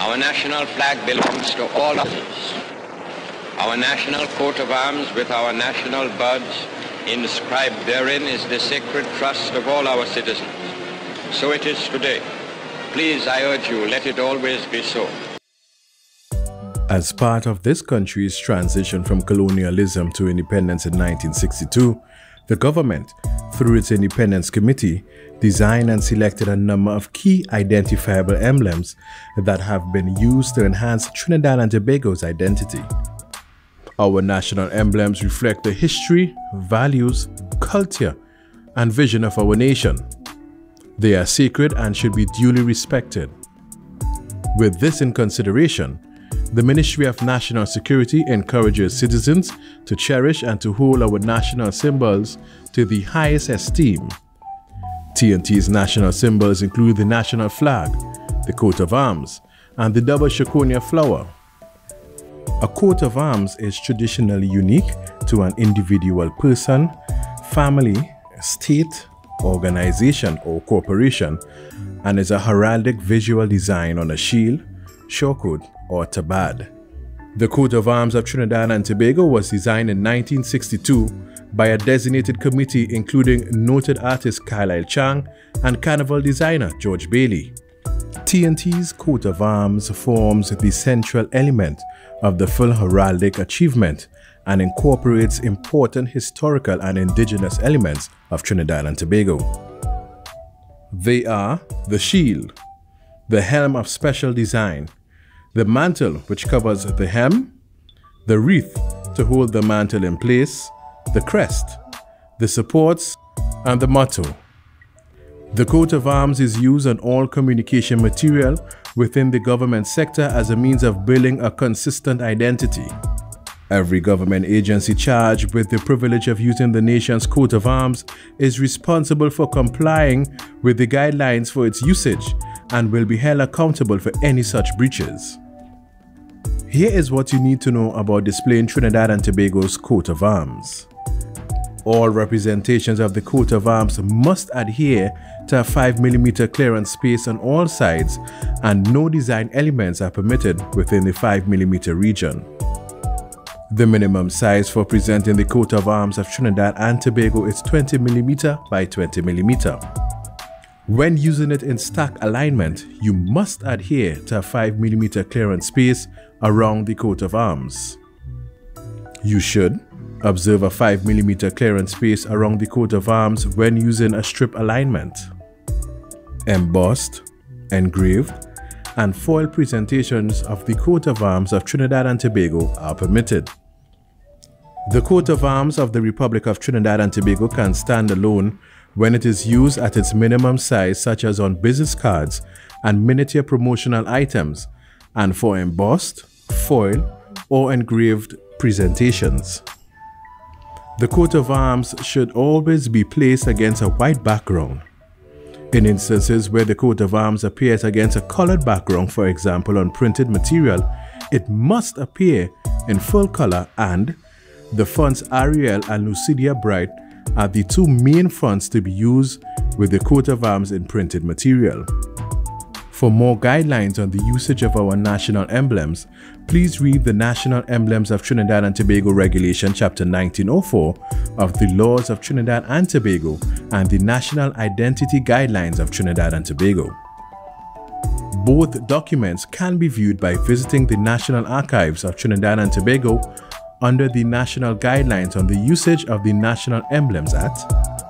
Our national flag belongs to all of us. Our national coat of arms with our national buds inscribed therein is the sacred trust of all our citizens. So it is today. Please, I urge you, let it always be so. As part of this country's transition from colonialism to independence in 1962, the government, through its Independence Committee, designed and selected a number of key identifiable emblems that have been used to enhance Trinidad and Tobago's identity. Our national emblems reflect the history, values, culture, and vision of our nation. They are sacred and should be duly respected. With this in consideration, the Ministry of National Security encourages citizens to cherish and to hold our national symbols to the highest esteem. TNT's national symbols include the national flag, the coat of arms, and the double Chaconia flower. A coat of arms is traditionally unique to an individual person, family, state, organization, or corporation and is a heraldic visual design on a shield, surcoat, or tabard. The coat of arms of Trinidad and Tobago was designed in 1962 by a designated committee including noted artist Carlisle Chang and carnival designer George Bailey. TNT's coat of arms forms the central element of the full heraldic achievement and incorporates important historical and indigenous elements of Trinidad and Tobago. They are the shield, the helm of special design, the mantle which covers the helm, the wreath to hold the mantle in place, the crest, the supports, and the motto. The coat of arms is used on all communication material within the government sector as a means of building a consistent identity. Every government agency charged with the privilege of using the nation's coat of arms is responsible for complying with the guidelines for its usage and will be held accountable for any such breaches. Here is what you need to know about displaying Trinidad and Tobago's coat of arms. All representations of the coat of arms must adhere to a 5mm clearance space on all sides and no design elements are permitted within the 5mm region. The minimum size for presenting the coat of arms of Trinidad and Tobago is 20mm by 20mm. When using it in stack alignment, you must adhere to a 5mm clearance space around the coat of arms. You should observe a 5mm clearance space around the coat of arms when using a strip alignment. Embossed, engraved, and foil presentations of the coat of arms of Trinidad and Tobago are permitted. The coat of arms of the Republic of Trinidad and Tobago can stand alone when it is used at its minimum size such as on business cards and miniature promotional items and for embossed, foil, or engraved presentations. The coat of arms should always be placed against a white background. In instances where the coat of arms appears against a colored background, for example on printed material, it must appear in full color and the fonts Arial and Lucida Bright are the two main fonts to be used with the coat of arms in printed material. For more guidelines on the usage of our national emblems, please read the National Emblems of Trinidad and Tobago Regulation Chapter 1904 of the Laws of Trinidad and Tobago and the National Identity Guidelines of Trinidad and Tobago. Both documents can be viewed by visiting the National Archives of Trinidad and Tobago under the National Guidelines on the Usage of the National Emblems at